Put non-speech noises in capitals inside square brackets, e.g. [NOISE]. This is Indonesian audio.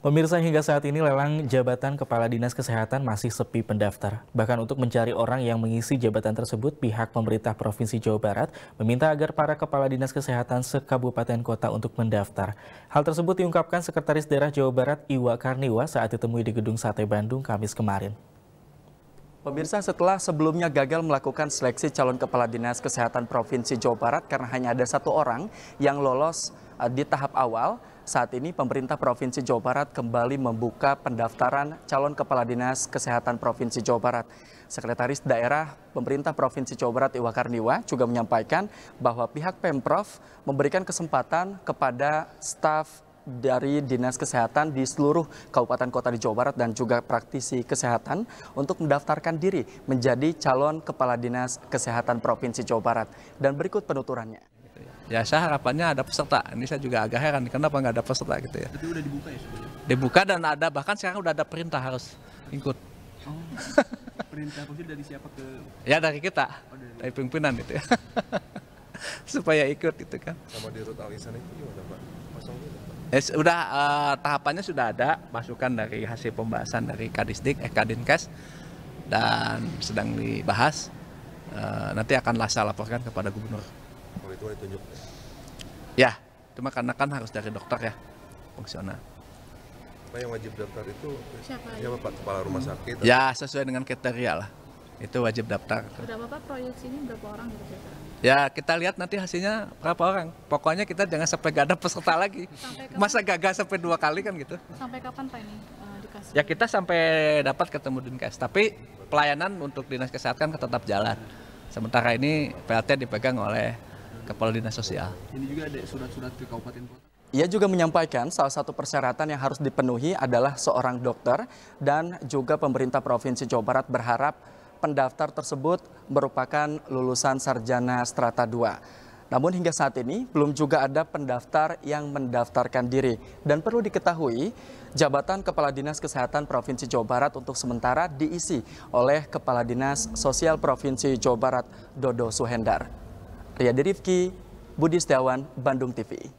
Pemirsa hingga saat ini lelang jabatan Kepala Dinas Kesehatan masih sepi pendaftar. Bahkan untuk mencari orang yang mengisi jabatan tersebut, pihak pemerintah Provinsi Jawa Barat meminta agar para Kepala Dinas Kesehatan sekabupaten kota untuk mendaftar. Hal tersebut diungkapkan Sekretaris Daerah Jawa Barat Iwa Karniwa saat ditemui di Gedung Sate Bandung Kamis kemarin. Pemirsa setelah sebelumnya gagal melakukan seleksi calon kepala dinas kesehatan Provinsi Jawa Barat karena hanya ada satu orang yang lolos eh, di tahap awal, saat ini pemerintah Provinsi Jawa Barat kembali membuka pendaftaran calon kepala dinas kesehatan Provinsi Jawa Barat. Sekretaris Daerah Pemerintah Provinsi Jawa Barat Iwa Karniwa juga menyampaikan bahwa pihak Pemprov memberikan kesempatan kepada staf dari Dinas Kesehatan di seluruh kabupaten kota di Jawa Barat dan juga praktisi kesehatan untuk mendaftarkan diri menjadi calon kepala Dinas Kesehatan Provinsi Jawa Barat. Dan berikut penuturannya ya saya harapannya ada peserta. Ini saya juga agak heran kenapa nggak ada peserta gitu ya. Tapi udah dibuka ya sebenarnya? Dibuka dan ada bahkan sekarang udah ada perintah harus ikut. Oh, [LAUGHS] perintah khusus dari siapa ke? Ya dari kita, oh, dari... dari pimpinan gitu ya. [LAUGHS] Supaya ikut gitu kan. Sama di rute alisan itu gimana Pak? Kosong gitu Ya, sudah uh, tahapannya sudah ada masukan dari hasil pembahasan dari Kadisdik, eh Kadinkes dan sedang dibahas. Uh, nanti akan saya laporkan kepada gubernur itu ditunjuk? Ya, cuma karena kan harus dari dokter ya, fungsional. Apa yang wajib daftar itu siapa? Siapa Pak Kepala Rumah Sakit? Ya, sesuai dengan kriteria lah. Itu wajib daftar. Berapa Pak proyeksinya berapa orang gitu Ya kita lihat nanti hasilnya berapa orang. Pokoknya kita jangan sampai gak ada peserta lagi. Masa gagal sampai dua kali kan gitu. Sampai kapan Pak ini uh, dikasih? Ya kita sampai dapat ketemu Dinkes. Tapi pelayanan untuk dinas kesehatan tetap jalan. Sementara ini PLT dipegang oleh Kepala Dinas Sosial. Ini juga ada surat-surat ke kabupaten kota. Ia juga menyampaikan salah satu persyaratan yang harus dipenuhi adalah seorang dokter dan juga pemerintah Provinsi Jawa Barat berharap pendaftar tersebut merupakan lulusan sarjana strata 2. Namun hingga saat ini belum juga ada pendaftar yang mendaftarkan diri. Dan perlu diketahui, jabatan Kepala Dinas Kesehatan Provinsi Jawa Barat untuk sementara diisi oleh Kepala Dinas Sosial Provinsi Jawa Barat Dodo Suhendar. Riyadi Rifki, Budi Setiawan, Bandung TV.